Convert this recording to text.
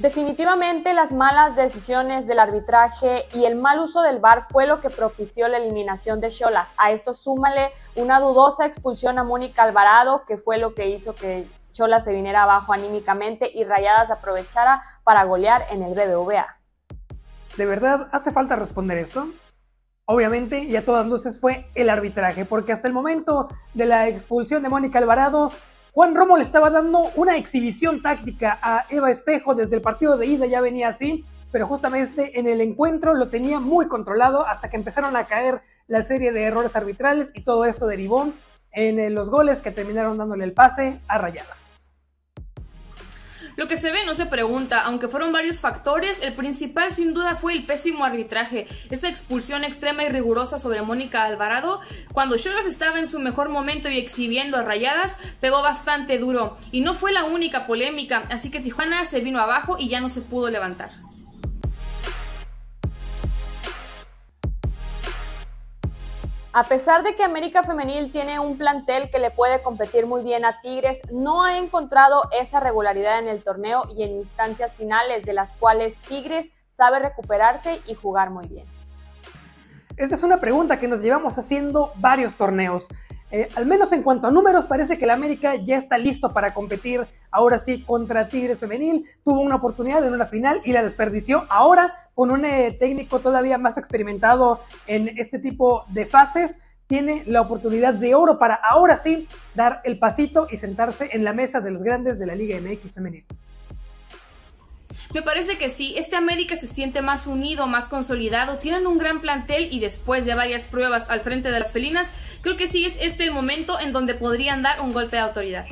Definitivamente las malas decisiones del arbitraje y el mal uso del VAR fue lo que propició la eliminación de Cholas. A esto súmale una dudosa expulsión a Mónica Alvarado, que fue lo que hizo que Cholas se viniera abajo anímicamente y Rayadas aprovechara para golear en el BBVA. ¿De verdad hace falta responder esto? Obviamente, y a todas luces fue el arbitraje, porque hasta el momento de la expulsión de Mónica Alvarado, Juan Romo le estaba dando una exhibición táctica a Eva Espejo desde el partido de ida, ya venía así, pero justamente en el encuentro lo tenía muy controlado hasta que empezaron a caer la serie de errores arbitrales y todo esto derivó en los goles que terminaron dándole el pase a Rayadas. Lo que se ve no se pregunta, aunque fueron varios factores, el principal sin duda fue el pésimo arbitraje, esa expulsión extrema y rigurosa sobre Mónica Alvarado, cuando Cholas estaba en su mejor momento y exhibiendo a rayadas, pegó bastante duro, y no fue la única polémica, así que Tijuana se vino abajo y ya no se pudo levantar. A pesar de que América Femenil tiene un plantel que le puede competir muy bien a Tigres, no ha encontrado esa regularidad en el torneo y en instancias finales de las cuales Tigres sabe recuperarse y jugar muy bien. Esa es una pregunta que nos llevamos haciendo varios torneos. Eh, al menos en cuanto a números, parece que el América ya está listo para competir ahora sí contra Tigres Femenil. Tuvo una oportunidad en una final y la desperdició. Ahora, con un eh, técnico todavía más experimentado en este tipo de fases, tiene la oportunidad de oro para ahora sí dar el pasito y sentarse en la mesa de los grandes de la Liga MX Femenil. Me parece que sí, este América se siente más unido, más consolidado, tienen un gran plantel y después de varias pruebas al frente de las felinas, creo que sí es este el momento en donde podrían dar un golpe de autoridad.